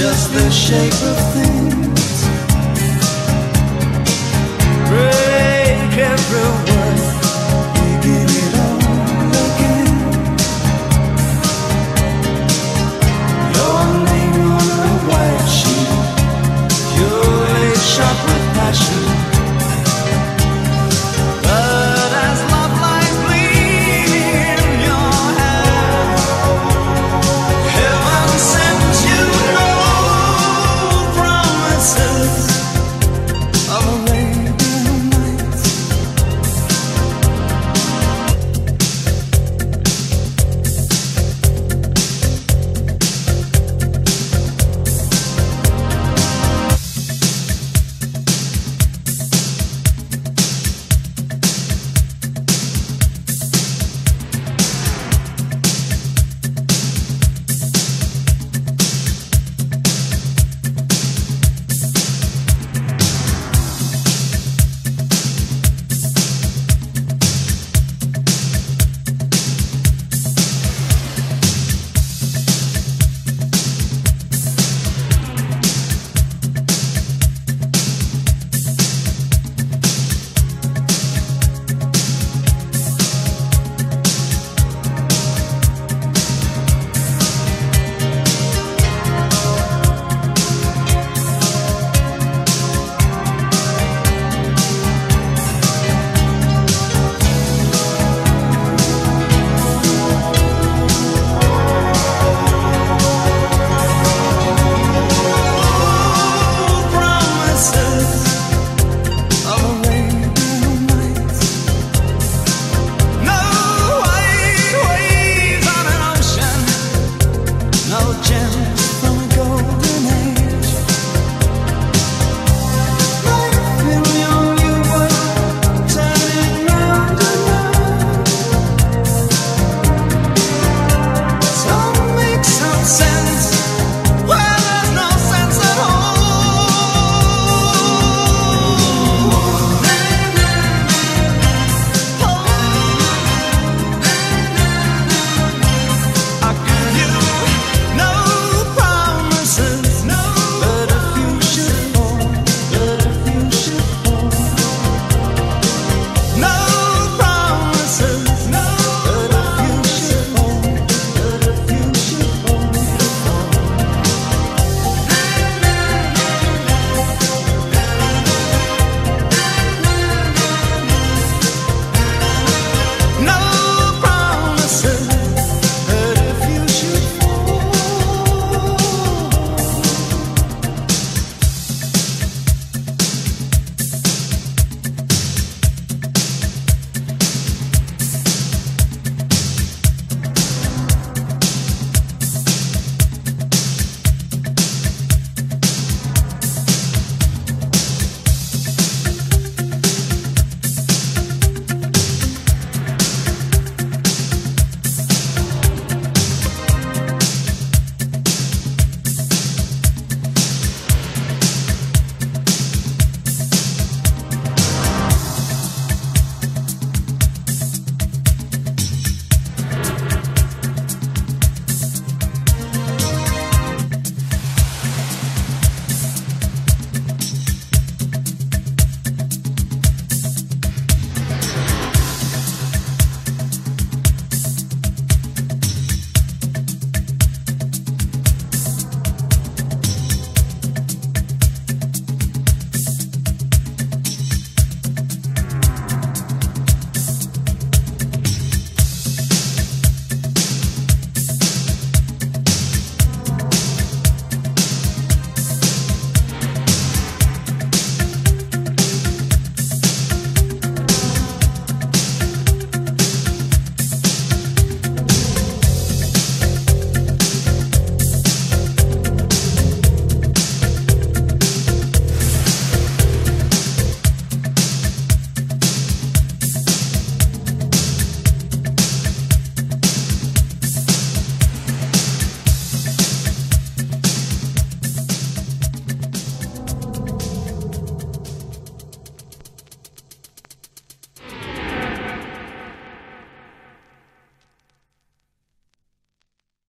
just the shape of things.